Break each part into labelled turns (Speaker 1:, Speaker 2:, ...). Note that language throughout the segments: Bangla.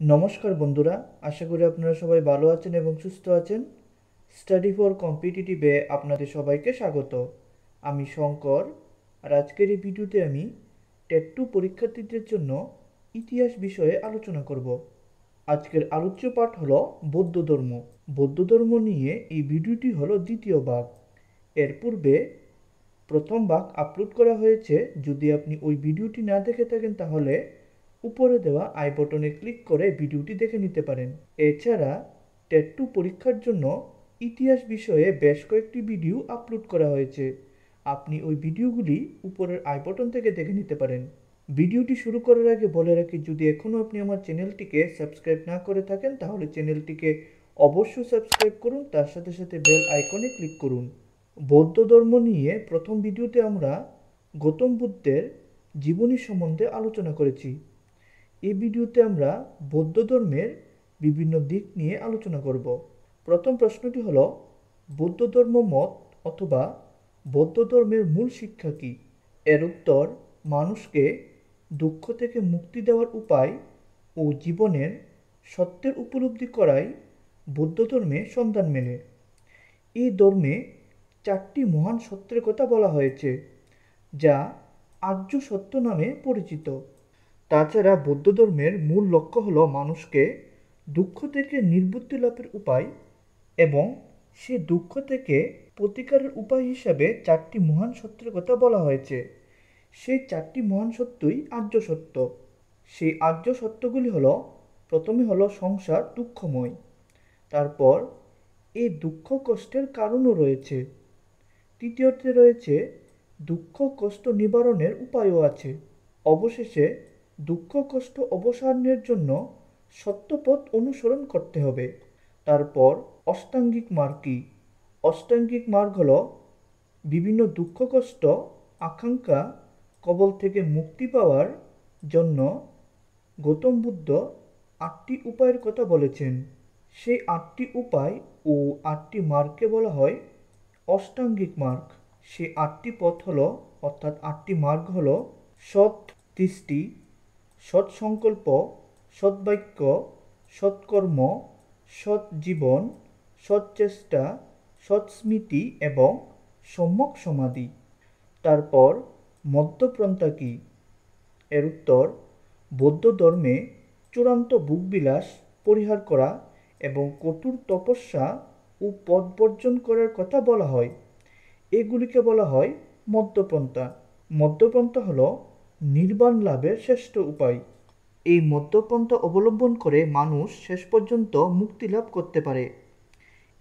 Speaker 1: নমস্কার বন্ধুরা, আশা করি আপনারা সবাই ভালো আছেন এবং সুস্থ আছেন। স্টাডি ফর কম্পিটিটিভে আপনাদের সবাইকে স্বাগত। আমি শঙ্কর আর আজকের এই ভিডিওতে আমি টেট টু পরীক্ষার্থীদের জন্য ইতিহাস বিষয়ে আলোচনা করব। আজকের আলোচ্য পাঠ হলো বৌদ্ধ ধর্ম। বৌদ্ধ ধর্ম নিয়ে এই ভিডিওটি হলো দ্বিতীয় ভাগ। এর পূর্বে প্রথম ভাগ আপলোড করা হয়েছে। যদি আপনি ওই ভিডিওটি না দেখে থাকেন তাহলে উপরে দেওয়া আই বটনে ক্লিক করে ভিডিওটি দেখে নিতে পারেন। এছাড়া টেট টু পরীক্ষার জন্য ইতিহাস বিষয়ে বেশ কয়েকটি ভিডিও আপলোড করা হয়েছে। আপনি ওই ভিডিওগুলি উপরের আই বটন থেকে দেখে নিতে পারেন। ভিডিওটি শুরু করার আগে বলে রাখি, যদি এখনও আপনি আমার চ্যানেলটিকে সাবস্ক্রাইব না করে থাকেন, তাহলে চ্যানেলটিকে অবশ্যই সাবস্ক্রাইব করুন, তার সাথে সাথে বেল আইকনে ক্লিক করুন। বৌদ্ধ ধর্ম নিয়ে প্রথম ভিডিওতে আমরা গৌতম বুদ্ধের জীবনী সম্বন্ধে আলোচনা করেছি। এই ভিডিওতে আমরা বৌদ্ধ ধর্মের বিভিন্ন দিক নিয়ে আলোচনা করব। প্রথম প্রশ্নটি হলো, বৌদ্ধ ধর্ম মত অথবা বৌদ্ধ ধর্মের মূল শিক্ষা কী? এর উত্তর, মানুষকে দুঃখ থেকে মুক্তি দেওয়ার উপায় ও জীবনের সত্যের উপলব্ধি করাই বৌদ্ধ ধর্মে সন্ধান মেলে। এই ধর্মে চারটি মহান সত্যের কথা বলা হয়েছে, যা আর্য সত্য নামে পরিচিত। তাছাড়া বৌদ্ধ ধর্মের মূল লক্ষ্য হলো মানুষকে দুঃখ থেকে নির্বুদ্ধি লাভের উপায় এবং সে দুঃখ থেকে প্রতিকারের উপায় হিসাবে চারটি মহান সত্যের কথা বলা হয়েছে। সেই চারটি মহান সত্যই আর্য সত্য। সেই আর্য সত্যগুলি হলো, প্রথমে হলো সংসার দুঃখময়। তারপর এই দুঃখ কষ্টের কারণও রয়েছে। তৃতীয়তে রয়েছে, দুঃখ কষ্ট নিবারণের উপায়ও আছে। অবশেষে দুঃখ, কষ্ট, অবসানের জন্য সত্যপথ অনুসরণ করতে হবে। তারপর অষ্টাঙ্গিক মার্গ কী? অষ্টাঙ্গিক মার্গ হল বিভিন্ন দুঃখ, কষ্ট, আকাঙ্ক্ষা, কবল থেকে মুক্তি পাওয়ার জন্য গৌতম বুদ্ধ আটটি উপায়ের কথা বলেছেন। সেই আটটি উপায় ও আটটি মার্গকে বলা হয় অষ্টাঙ্গিক মার্গ। সেই আটটি পথ হল, অর্থাৎ আটটি মার্গ হলো সৎ দৃষ্টি সৎ সংকল্প সৎবাক্য, সৎকর্ম সৎ জীবন সৎ চেষ্টা সৎ স্মৃতি এবং সম্যক সমাধি। তারপর মধ্যপ্রন্থা কী এর উত্তর, বৌদ্ধ ধর্মে চূড়ান্ত বুকবিলাস পরিহার করা এবং কঠোর তপস্যা ও পদ বর্জন করার কথা বলা হয়। এগুলিকে বলা হয় মধ্যপন্থা মধ্যপন্থা হলো নির্বাণ লাভের শ্রেষ্ঠ উপায়। এই মধ্যপন্থা অবলম্বন করে মানুষ শেষ পর্যন্ত মুক্তি লাভ করতে পারে।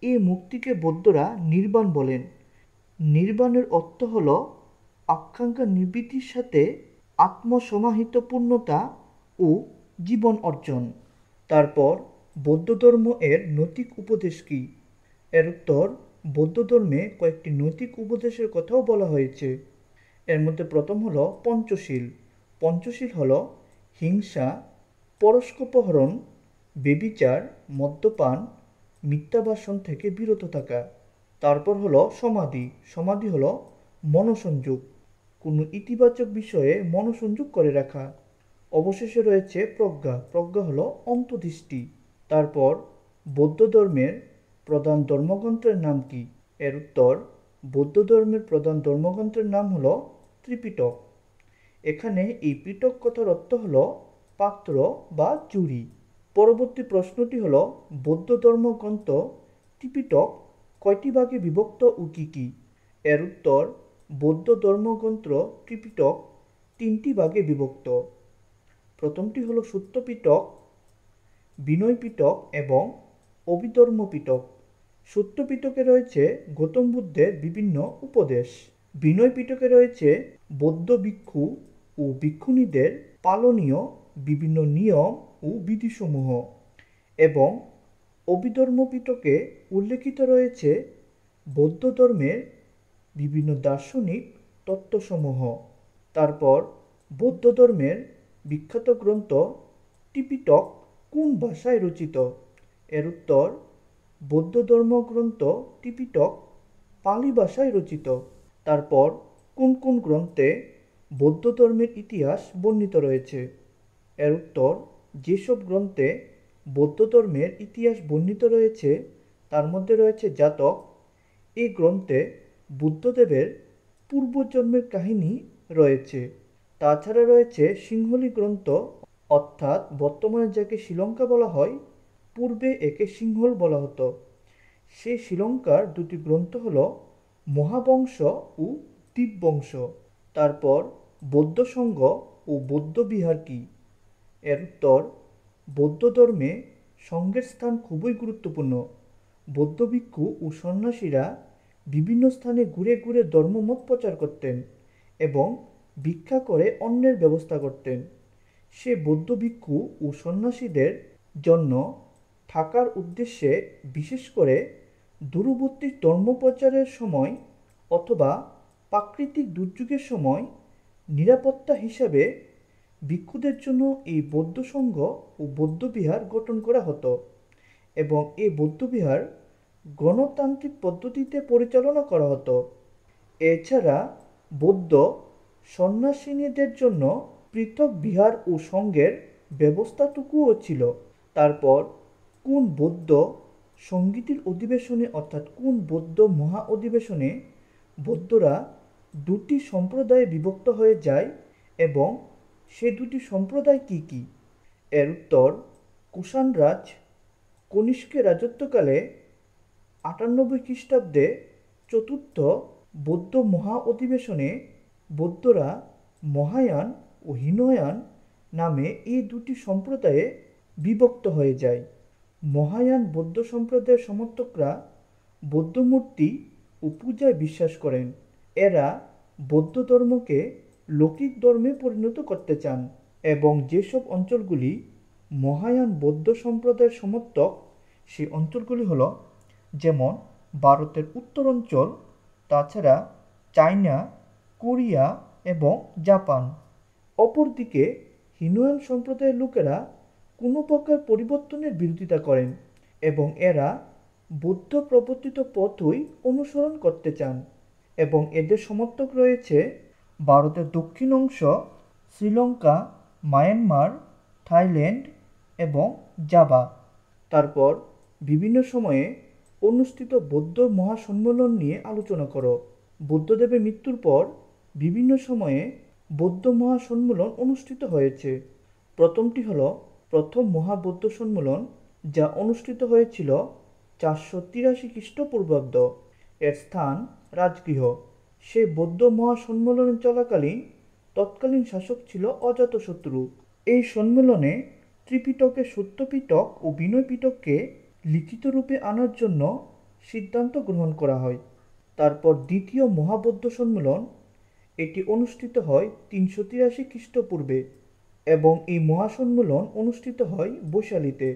Speaker 1: এই মুক্তিকে বৌদ্ধরা নির্বাণ বলেন। নির্বাণের অর্থ হল আকাঙ্ক্ষা নিবৃত্তির সাথে আত্মসমাহিত পূর্ণতা ও জীবন অর্জন। তারপর বৌদ্ধ ধর্ম এর নৈতিক উপদেশ কী? এর উত্তর বৌদ্ধ ধর্মে কয়েকটি নৈতিক উপদেশের কথাও বলা হয়েছে। এর মধ্যে প্রথম হলো পঞ্চশীল। পঞ্চশীল হলো হিংসা পরস্কোপহরণ বেবিচার, মদ্যপান, মিথ্যাবাসন থেকে বিরত থাকা। তারপর হলো সমাধি। সমাধি হলো মনসংযোগ। কোনো ইতিবাচক বিষয়ে মনসংযোগ করে রাখা। অবশেষে রয়েছে প্রজ্ঞা। প্রজ্ঞা হলো অন্তদৃষ্টি তারপর বৌদ্ধ ধর্মের প্রধান ধর্মগ্রন্থের নাম কি? এর উত্তর বৌদ্ধ ধর্মের প্রধান ধর্মগ্রন্থের নাম হলো ত্রিপিটক। এখানে এই পিটক কথার অর্থ হল পাত্র বা চুরি। পরবর্তী প্রশ্নটি হল, বৌদ্ধ ধর্মগ্রন্থ ত্রিপিটক কয়টি ভাগে বিভক্ত ও কী কী? এর উত্তর, বৌদ্ধ ধর্মগ্রন্থ ত্রিপিটক তিনটি ভাগে বিভক্ত। প্রথমটি হলো সত্যপিটক বিনয় পিটক এবং অভিধর্ম পিটক সত্য পিটকে রয়েছে গৌতম বুদ্ধের বিভিন্ন উপদেশ। বিনয় পিটকে রয়েছে বৌদ্ধ ভিক্ষু ও ভিক্ষুণীদের পালনীয় বিভিন্ন নিয়ম ও বিধিসমূহ এবং অভিধর্ম পিটকে উল্লেখিত রয়েছে বৌদ্ধ ধর্মের বিভিন্ন দার্শনিক তত্ত্বসমূহ। তারপর বৌদ্ধ ধর্মের বিখ্যাত গ্রন্থ টিপিটক কোন ভাষায় রচিত? এর উত্তর বৌদ্ধ ধর্মগ্রন্থ টিপিটক পালি ভাষায় রচিত। তারপর কোন কোন গ্রন্থে বৌদ্ধ ধর্মের ইতিহাস বর্ণিত রয়েছে? এর উত্তর, যেসব গ্রন্থে বৌদ্ধ ধর্মের ইতিহাস বর্ণিত রয়েছে, তার মধ্যে রয়েছে জাতক। এই গ্রন্থে বুদ্ধদেবের পূর্বজন্মের কাহিনী রয়েছে। তাছাড়া রয়েছে সিংহলি গ্রন্থ, অর্থাৎ বর্তমানে যাকে শ্রীলঙ্কা বলা হয়, পূর্বে একে সিংহল বলা হতো। সেই শ্রীলঙ্কার দুটি গ্রন্থ হল মহাবংশ ও দ্বীপবংশ তারপর বৌদ্ধ সংঘ ও বৌদ্ধ বিহার কি? এর উত্তর, বৌদ্ধ ধর্মে সংঘের স্থান খুবই গুরুত্বপূর্ণ। বৌদ্ধ ভিক্ষু ও সন্ন্যাসীরা বিভিন্ন স্থানে ঘুরে ঘুরে ধর্মমত প্রচার করতেন এবং ভিক্ষা করে অন্যের ব্যবস্থা করতেন। সে বৌদ্ধ ভিক্ষু ও সন্ন্যাসীদের জন্য থাকার উদ্দেশ্যে বিশেষ করে দূরবর্তী ধর্মপ্রচারের সময় অথবা প্রাকৃতিক দুর্যোগের সময় নিরাপত্তা হিসাবে ভিক্ষুদের জন্য এই বৌদ্ধ সংঘ ও বৌদ্ধবিহার গঠন করা হতো এবং এই বৌদ্ধবিহার গণতান্ত্রিক পদ্ধতিতে পরিচালনা করা হতো। এছাড়া বৌদ্ধ সন্ন্যাসিনীদের জন্য পৃথক বিহার ও সংঘের ব্যবস্থাটুকুও ছিল। তারপর কোন বৌদ্ধ সঙ্গীতের অধিবেশনে, অর্থাৎ কোন বৌদ্ধ মহা অধিবেশনে, বৌদ্ধরা দুটি সম্প্রদায়ে বিভক্ত হয়ে যায় এবং সে দুটি সম্প্রদায় কি কি? এর উত্তর কুষাণ রাজ কনিষ্কের রাজত্বকালে আটানব্বই খ্রিস্টাব্দে চতুর্থ বৌদ্ধ মহা অধিবেশনে বৌদ্ধরা মহায়ান ও হীনয়ান নামে এই দুটি সম্প্রদায়ে বিভক্ত হয়ে যায়। মহায়ান বৌদ্ধ সম্প্রদায়ের সমর্থকরা বৌদ্ধমূর্তি ও পূজায় বিশ্বাস করেন। এরা বৌদ্ধ ধর্মকে লৌকিক ধর্মে পরিণত করতে চান এবং যেসব অঞ্চলগুলি মহায়ান বৌদ্ধ সম্প্রদায়ের সমর্থক সেই অঞ্চলগুলি হল যেমন ভারতের উত্তর অঞ্চল, তাছাড়া চায়না, কোরিয়া এবং জাপান। অপরদিকে হিনুয়ান সম্প্রদায়ের লোকেরা কোনো প্রকার পরিবর্তনের বিরোধিতা করেন এবং এরা বুদ্ধ প্রবর্তিত পথই অনুসরণ করতে চান এবং এদের সমর্থক রয়েছে ভারতের দক্ষিণ অংশ, শ্রীলঙ্কা, মায়ানমার, থাইল্যান্ড এবং জাভা। তারপর বিভিন্ন সময়ে অনুষ্ঠিত বৌদ্ধ মহাসম্মেলন নিয়ে আলোচনা করো। বুদ্ধদেবের মৃত্যুর পর বিভিন্ন সময়ে বৌদ্ধ মহাসম্মেলন অনুষ্ঠিত হয়েছে। প্রথমটি হল প্রথম মহাবৌদ্ধ সম্মেলন যা অনুষ্ঠিত হয়েছিল চারশো তিরাশি খ্রিস্টপূর্বাব্দ। এর স্থান রাজগৃহ। সেই বৌদ্ধ মহাসম্মেলন চলাকালীন তৎকালীন শাসক ছিল অজাতশত্রু। এই সম্মেলনে ত্রিপিটকের সত্যপিটক ও বিনয় পিটককে লিখিত রূপে আনার জন্য সিদ্ধান্ত গ্রহণ করা হয়। তারপর দ্বিতীয় মহাবৌদ্ধ সম্মেলন, এটি অনুষ্ঠিত হয় তিনশো তিরাশি খ্রিস্টপূর্বে। এবং এই মহাসম্মেলন অনুষ্ঠিত হয় বৈশালীতে।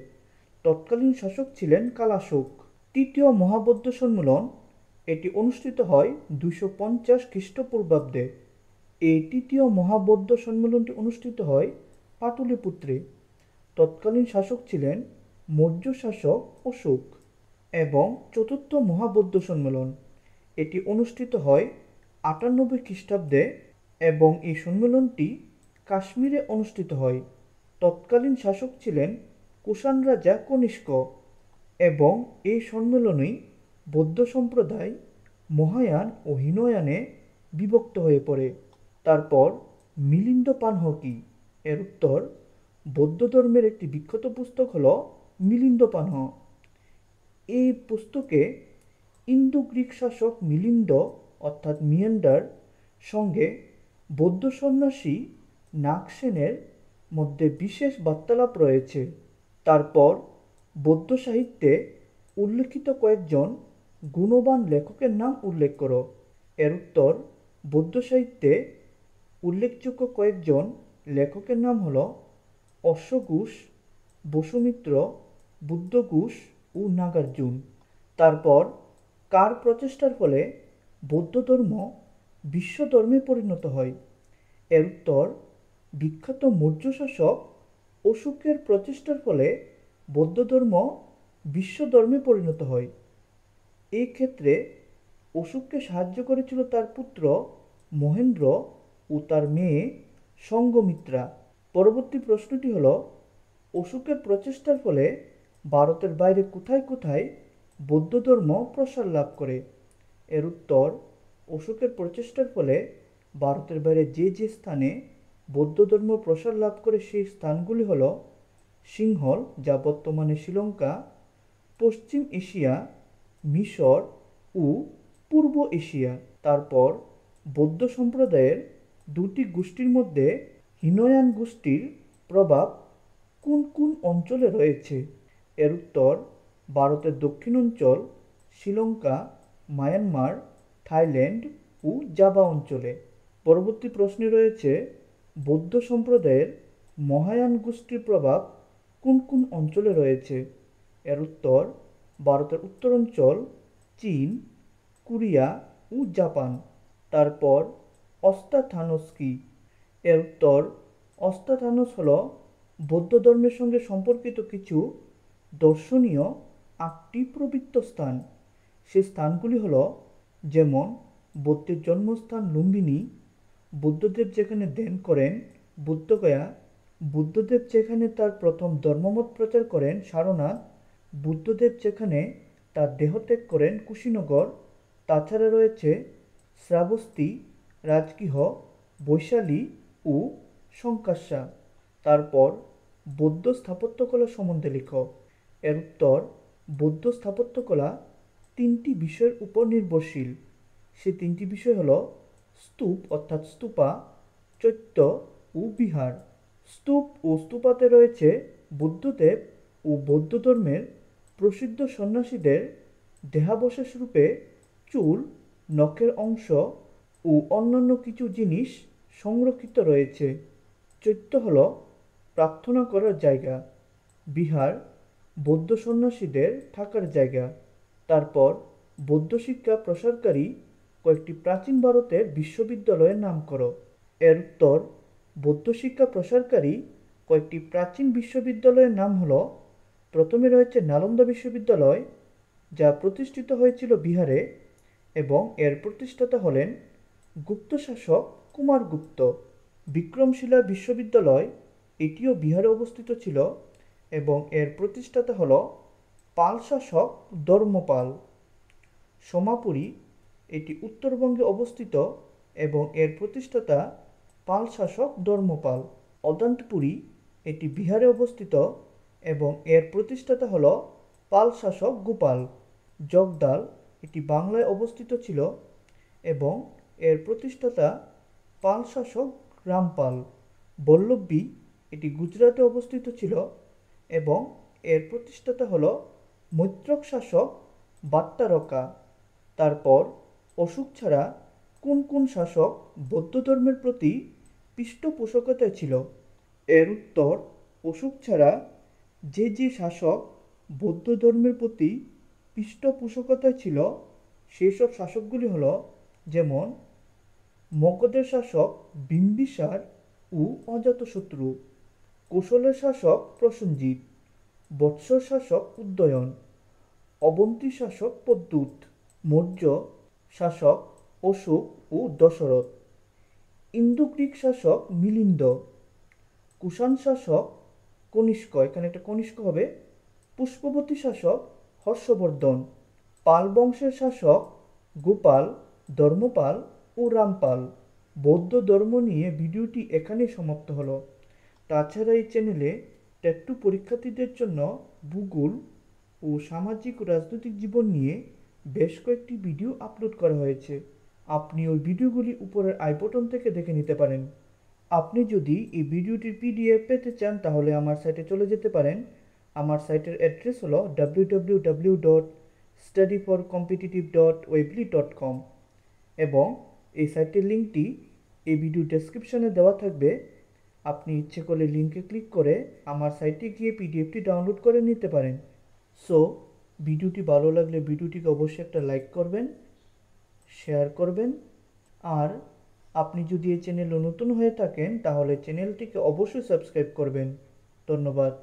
Speaker 1: তৎকালীন শাসক ছিলেন কালাশোক। তৃতীয় মহাবৌদ্ধ সম্মেলন, এটি অনুষ্ঠিত হয় দুশো পঞ্চাশ খ্রিস্টপূর্বাব্দে। এই তৃতীয় মহাবৌদ্ধ সম্মেলনটি অনুষ্ঠিত হয় পাটলিপুত্রে। তৎকালীন শাসক ছিলেন মৌর্য শাসক অশোক এবং চতুর্থ মহাবৌদ্ধ সম্মেলন। এটি অনুষ্ঠিত হয় আটানব্বই খ্রিস্টাব্দে এবং এই সম্মেলনটি কাশ্মীরে অনুষ্ঠিত হয়। তৎকালীন শাসক ছিলেন কুষাণ রাজা কনিষ্ক এবং এই সম্মেলনেই বৌদ্ধ সম্প্রদায় মহায়ান ও হীনয়ানে বিভক্ত হয়ে পড়ে। তারপর মিলিন্দ পানহ কি এর উত্তর বৌদ্ধ ধর্মের একটি বিখ্যাত পুস্তক হল মিলিন্দ পানহ। এই পুস্তকে ইন্দো গ্রিক শাসক মিলিন্দ, অর্থাৎ মিয়ান্ডার, সঙ্গে বৌদ্ধ সন্ন্যাসী নাগসেনের মধ্যে বিশেষ বার্তালাপ রয়েছে। তারপর বৌদ্ধ সাহিত্যে উল্লেখিত কয়েকজন গুণবান লেখকের নাম উল্লেখ করো। এর উত্তর, বৌদ্ধ সাহিত্যে উল্লেখযোগ্য কয়েকজন লেখকের নাম হল অশ্বঘোষ, বসুমিত্র, বুদ্ধঘোষ ও নাগার্জুন। তারপর, কার প্রচেষ্টার ফলে বৌদ্ধ ধর্ম বিশ্ব ধর্মে পরিণত হয়? এর উত্তর বিখ্যাত মৌর্য শাসক অশোকের প্রচেষ্টার ফলে বৌদ্ধ ধর্ম বিশ্ব ধর্মে পরিণত হয়। এই ক্ষেত্রে অশোককে সাহায্য করেছিল তার পুত্র মহেন্দ্র ও তার মেয়ে সঙ্গমিত্রা। পরবর্তী প্রশ্নটি হল, অশোকের প্রচেষ্টার ফলে ভারতের বাইরে কোথায় কোথায় বৌদ্ধ ধর্ম প্রসার লাভ করে? এর উত্তর, অশোকের প্রচেষ্টার ফলে ভারতের বাইরে যে যে স্থানে বৌদ্ধ ধর্ম প্রসার লাভ করে সেই স্থানগুলি হল সিংহল, যা বর্তমানে শ্রীলঙ্কা, পশ্চিম এশিয়া, মিশর ও পূর্ব এশিয়া। তারপর বৌদ্ধ সম্প্রদায়ের দুটি গোষ্ঠীর মধ্যে হিনয়ান গোষ্ঠীর প্রভাব কোন কোন অঞ্চলে রয়েছে? এর উত্তর, ভারতের দক্ষিণ অঞ্চল শ্রীলঙ্কা, মায়ানমার, থাইল্যান্ড ও জাভা অঞ্চলে। পরবর্তী প্রশ্নে রয়েছে বৌদ্ধ সম্প্রদায়ের মহায়ান গোষ্ঠীর প্রভাব কোন কোন অঞ্চলে রয়েছে? এর উত্তর ভারতের উত্তরাঞ্চল, চীন, কোরিয়া ও জাপান। তারপর অস্তাথানস কি এর উত্তর অস্তাথানস হল বৌদ্ধ ধর্মের সঙ্গে সম্পর্কিত কিছু দর্শনীয় আটটি প্রবৃত্ত স্থান। সে স্থানগুলি হল, যেমন বৌদ্ধের জন্মস্থান লুম্বিনী বুদ্ধদেব যেখানে ধ্যান করেন, বুদ্ধগয়া, বুদ্ধদেব যেখানে তার প্রথম ধর্মমত প্রচার করেন সারনাথ বুদ্ধদেব যেখানে তার দেহত্যাগ করেন, কুশীনগর, তাছাড়া রয়েছে শ্রাবস্তি, রাজগৃহ, বৈশালী ও শঙ্কাশ্যা তারপর বৌদ্ধ স্থাপত্যকলা সম্বন্ধে লিখো। এর উত্তর, বৌদ্ধ স্থাপত্যকলা তিনটি বিষয়ের উপর নির্ভরশীল। সে তিনটি বিষয় হলো স্তূপ, অর্থাৎ স্তূপা, চৈত্য ও বিহার। স্তূপ ও স্তূপাতে রয়েছে বুদ্ধদেব ও বৌদ্ধ ধর্মের প্রসিদ্ধ সন্ন্যাসীদের দেহাবশেষ রূপে চুল, নখের অংশ ও অন্যান্য কিছু জিনিস সংরক্ষিত রয়েছে। চৈত্য হল প্রার্থনা করার জায়গা। বিহার বৌদ্ধ সন্ন্যাসীদের থাকার জায়গা। তারপর বৌদ্ধ শিক্ষা প্রসারকারী কয়েকটি প্রাচীন ভারতের বিশ্ববিদ্যালয়ের নাম করো এর উত্তর, বৌদ্ধ শিক্ষা প্রসারকারী কয়েকটি প্রাচীন বিশ্ববিদ্যালয়ের নাম হলো, প্রথমে রয়েছে নালন্দা বিশ্ববিদ্যালয়, যা প্রতিষ্ঠিত হয়েছিল বিহারে, এবং এর প্রতিষ্ঠাতা হলেন গুপ্ত শাসক কুমারগুপ্ত বিক্রমশিলা বিশ্ববিদ্যালয় এটিও বিহারে অবস্থিত ছিল, এবং এর প্রতিষ্ঠাতা হল পাল শাসক ধর্মপাল। সোমাপুরী এটি উত্তরবঙ্গে অবস্থিত এবং এর প্রতিষ্ঠাতা পাল শাসক ধর্মপাল। অদন্তপুরী এটি বিহারে অবস্থিত এবং এর প্রতিষ্ঠাতা হল পাল শাসক গোপাল। জগদাল এটি বাংলায় অবস্থিত ছিল এবং এর প্রতিষ্ঠাতা পাল শাসক রামপাল। বল্লভী এটি গুজরাটে অবস্থিত ছিল এবং এর প্রতিষ্ঠাতা হল মৈত্রক শাসক বাট্টারকা। তারপর অশোক ছাড়া কোন কোন শাসক বৌদ্ধ ধর্মের প্রতি পৃষ্ঠপোষকতা ছিল? এর উত্তর, অশোক ছাড়া যে যে শাসক বৌদ্ধ ধর্মের প্রতি পৃষ্ঠপোষকতা ছিল সেই সব শাসকগুলি হল যেমন মগধের শাসক বিম্বিসার ও অজাতশত্রু, কোশলের শাসক প্রসেনজিৎ, বৎসর শাসক উদয়ন, অবন্তী শাসক পদ্যুৎ মৌর্য শাসক অশোক ও দশরথ। ইন্দো গ্রিক শাসক মিলিন্দ। কুষাণ শাসক কনিষ্ক। এখানে একটা কনিষ্ক হবে। পুষ্পবতী শাসক হর্ষবর্ধন। পাল বংশের শাসক গোপাল, ধর্মপাল ও রামপাল। বৌদ্ধ ধর্ম নিয়ে ভিডিওটি এখানে সমাপ্ত হলো। তাছাড়া এই চ্যানেলে ট্যাটু পরীক্ষার্থীদের জন্য ভূগোল ও সামাজিক রাজনৈতিক জীবন নিয়ে বেশ কয়েকটি ভিডিও আপলোড করা হয়েছে। আপনি ওই ভিডিওগুলি উপরের আই বটন থেকে দেখে নিতে পারেন। আপনি যদি এই ভিডিওটির পিডিএফ পেতে চান, তাহলে আমার সাইটে চলে যেতে পারেন। আমার সাইটের অ্যাড্রেস হলো W dot study for competitive dot Weebly dot com এবং এই সাইটের লিঙ্কটি এই ভিডিও ডেসক্রিপশনে দেওয়া থাকবে। আপনি ইচ্ছে করলে লিঙ্কে ক্লিক করে আমার সাইটে গিয়ে পিডিএফটি ডাউনলোড করে নিতে পারেন। সো ভিডিওটি ভালো লাগলে ভিডিওটিকে অবশ্যই একটা লাইক করবেন, শেয়ার করবেন। আর আপনি যদি এই চ্যানেলে নতুন হয়ে থাকেন, তাহলে চ্যানেলটিকে অবশ্যই সাবস্ক্রাইব করবেন। ধন্যবাদ।